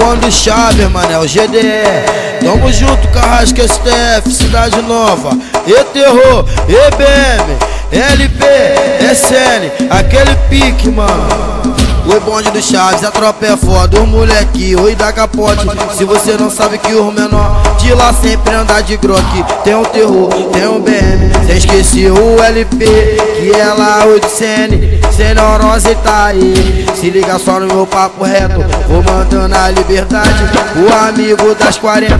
bonde chave, mano, é o GDE. Tamo junto, Carrasco STF, Cidade Nova, e Terror, EBM, LP, SN, aquele pique, mano. Oi, bonde do Chaves, a tropa é foda, os moleque, oi da capote. Se você não sabe que o menor de lá sempre anda de groque. Tem um terror, tem um BM, sem esquecer o LP, é lá 8CN. Sem neurose tá aí, se liga só no meu papo reto. Vou mandando a liberdade, o amigo das 40,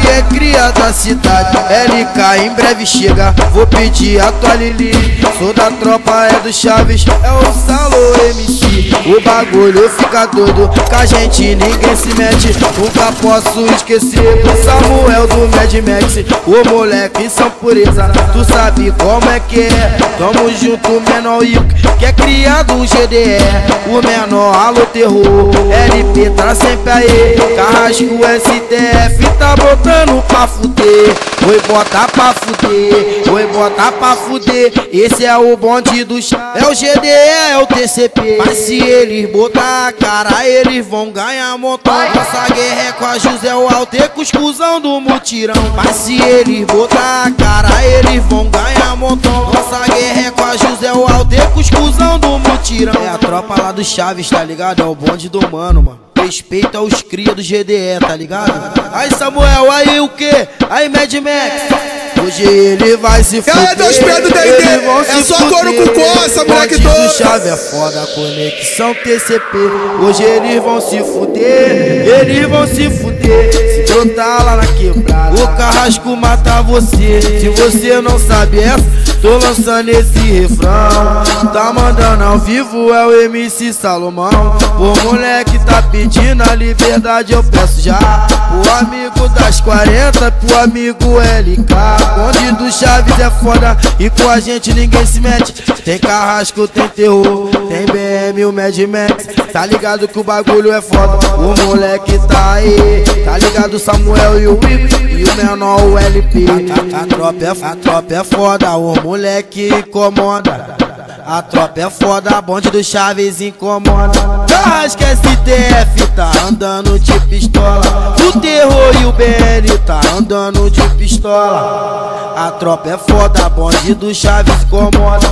que é cria da cidade. LK em breve chega, vou pedir a tua Lili. Sou da tropa, é do Chaves, é o Salo MC. O bagulho fica doido, com a gente ninguém se mete. Nunca posso esquecer do Samuel do Max. O moleque são pureza, tu sabe como é que é. Tamo junto, menor Ico, que é criado o GDE. O menor alô terror, LP tá sempre aí. Carrasco STF tá botando pra fuder. Oi, botar pra fuder, oi, botar pra fuder. Esse é o bonde do chá, é o GDE, é o TCP. Mas se eles botar a cara, eles vão ganhar montão. Nossa guerra é com a José o Alteco, os cuzão do mutirão. Mas se eles botar a cara, eles vão ganhar montão. Nossa guerra é com a José o os cuzão do mutirão. É a tropa lá do Chaves, tá ligado? É o bonde do mano, mano. Respeita os cria do GDE, tá ligado? Aí Samuel, aí o que? Aí Mad Max. Hoje ele vai se fuder. Cala teus pés do D&D. É só couro com coça, moleque todo. chave é foda, conexão TCP. Hoje eles vão se fuder. Eles vão se fuder. Se brotar lá na quebrada, o carrasco mata você. Se você não sabe essa, tô lançando esse refrão. Tá mandando ao vivo, é o MC Salomão. O moleque tá pedindo a liberdade, eu peço já. O amigo das 40, pro amigo LK. Chaves é foda e com a gente ninguém se mete. Tem carrasco, tem terror, tem BM, o Mad Max. Tá ligado que o bagulho é foda, o moleque tá aí. Tá ligado Samuel e o Whip e o menor o LP. A, a, a, tropa é, a tropa é foda, o moleque incomoda. A tropa é foda, bonde do Chaves incomoda. Carrasco STF tá andando de pistola. O terror e o BN tá andando de pistola. A tropa é foda, bonde do Chaves incomoda.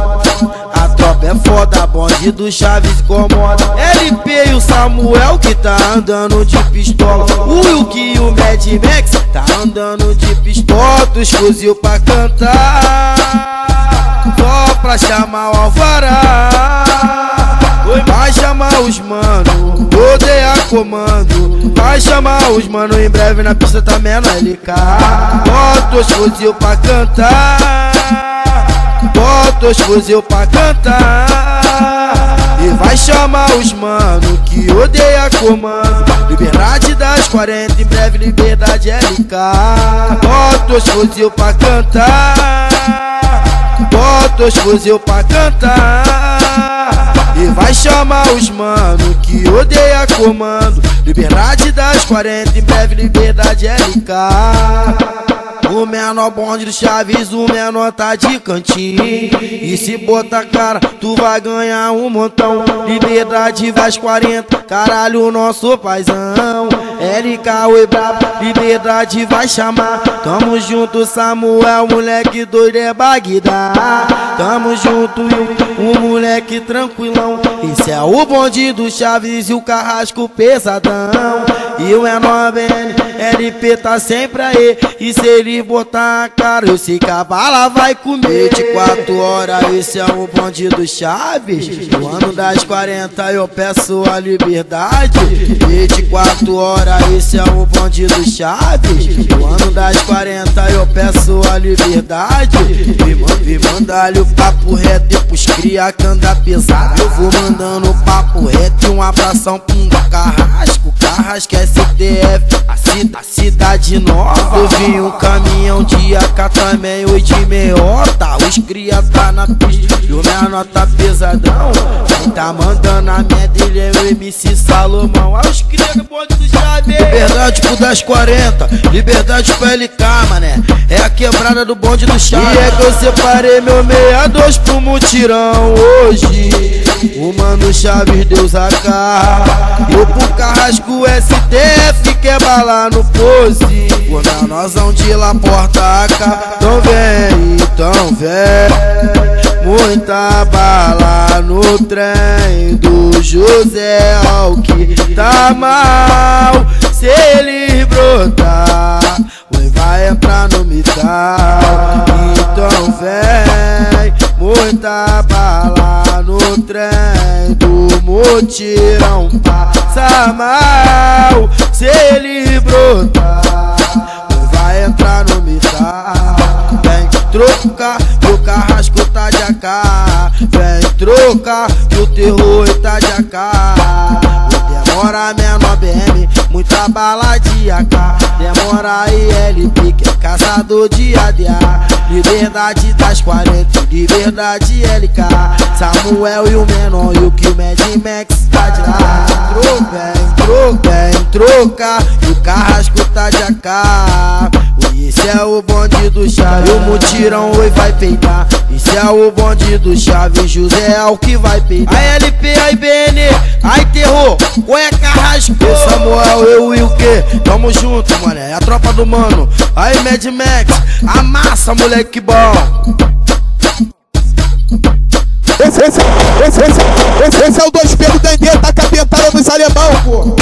A tropa é foda, bonde do Chaves incomoda. LP e o Samuel que tá andando de pistola. O Wilk e o Mad Max tá andando de pistola. Dos fuzil pra cantar pra chamar o Alvará. Vai chamar os mano, odeia comando. Vai chamar os mano, em breve na pista também no LK. Bota os fuzil pra cantar. Bota os fuzil pra cantar. E vai chamar os mano que odeia comando. Liberdade das 40, em breve liberdade LK. Bota os fuzil pra cantar. Os fuzil pra cantar. E vai chamar os mano que odeia comando. Liberdade das 40, em breve liberdade LK o menor bonde do Chaves, o menor tá de cantinho. E se botar cara, tu vai ganhar um montão. Liberdade vai 40, caralho, nosso paizão. LK, oi brabo, liberdade vai chamar. Tamo junto, Samuel, moleque doido é Bagdá Tamo junto, o moleque tranquilão. Esse é o bonde do Chaves e o carrasco pesadão. E o menor BN, LP tá sempre aí E se ele botar a cara, eu sei que a bala vai comer 24 horas, esse é o bonde do Chaves No ano das 40 eu peço a liberdade 24 horas esse é o bonde do Chaves. No ano das 40 eu peço a liberdade. Me, mandar-lhe o papo reto e pros cria que anda pesado. Eu vou mandando o papo reto e um abração pro carrasco. Carrasco é CDF, a, cida, a cidade nova. Eu vi um caminhão de AK também, oi de meiota. Os cria tá na pista e o menor tá pesadão. Tá mandando a minha dele é o MC Salomão. Olha os cria do bonde do Chaves. Liberdade pro das 40, liberdade pro LK, mané. É a quebrada do bonde do chá. E é que eu separei meu 62 pro mutirão hoje. O mano Chaves Deus AK. Eu pro carrasco STF que é bala no pose. O menosão de lá porta AK. Então vem, então vem. Muita bala no trem do José Alck Tá mal se ele brotar Oi, vai entrar no mital Então vem Muita bala no trem do mutirão. Passa mal se ele brotar AK Vem trocar que o terror tá de AK. Demora menor BM, muita bala de AK Demora ILP que é caçador de ADA Liberdade das 40, liberdade LK Samuel e o menor e o que o Mad Max tá de lá. Vem troca, vem troca, e o carrasco tá de AK esse é o bonde do chave, o mutirão oi vai peitar. Esse é o bonde do chave, José é o que vai peitar. A LP, a IBN, ai terror, é carrasco. Samuel, eu e o que? Tamo junto, mané, é a tropa do mano. Aí Mad Max, amassa, moleque bom. Esse, esse, esse, esse, esse, é o dois pelos da Engueta, tá capetado dos alemão, pô.